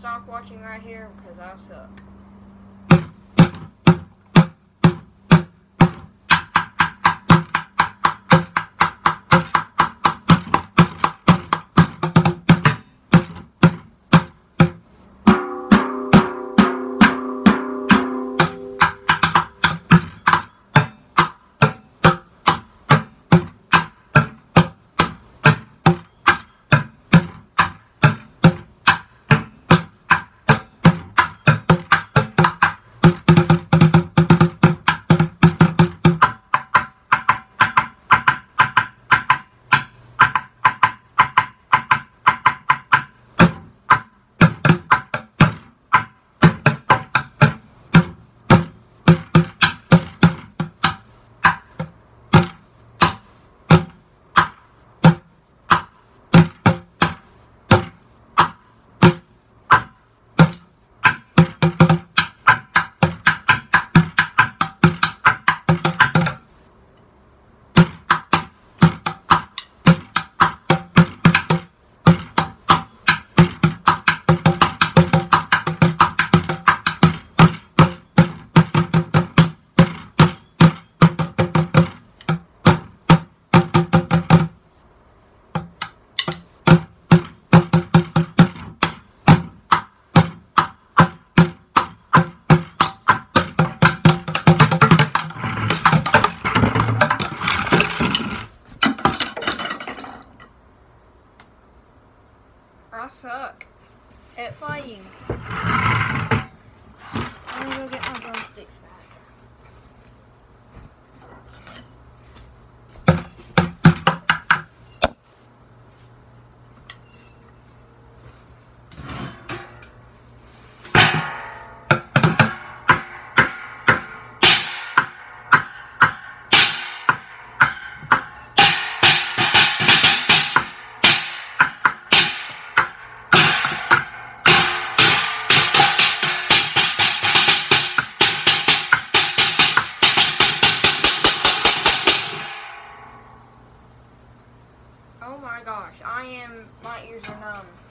Stop watching right here because I suck. Suck at playing. Let me go get my drumsticks back. I am, my ears are numb.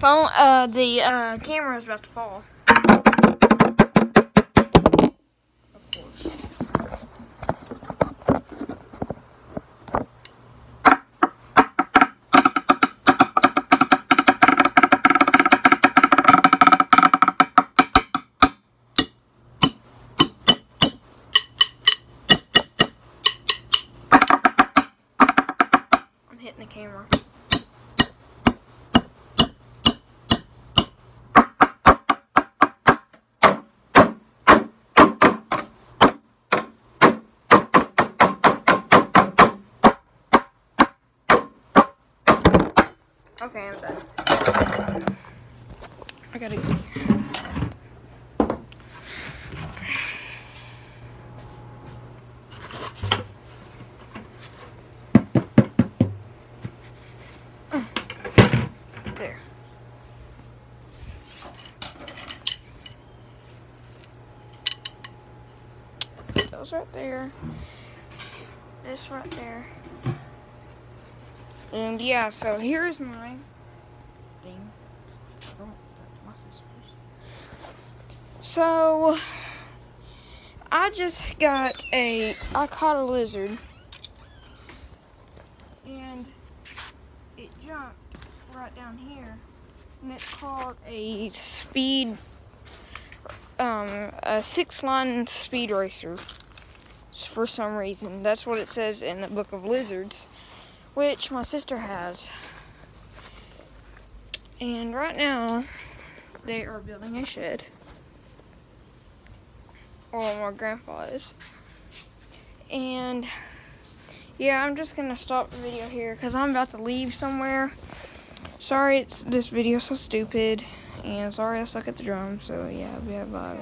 Phone, uh, the, uh, camera is about to fall. Of course. I'm hitting the camera. I gotta go. There. Those right there. This right there. And yeah, so here's my thing. Oh, that's my sister's. So I just got a I caught a lizard and it jumped right down here and it's called a speed, um, a six-line speed racer. For some reason, that's what it says in the Book of Lizards, which my sister has. And right now, they are building a shed. Or my grandpa is. And yeah, I'm just gonna stop the video here because I'm about to leave somewhere. Sorry, it's this video so stupid, and sorry I suck at the drums. So yeah, yeah, bye.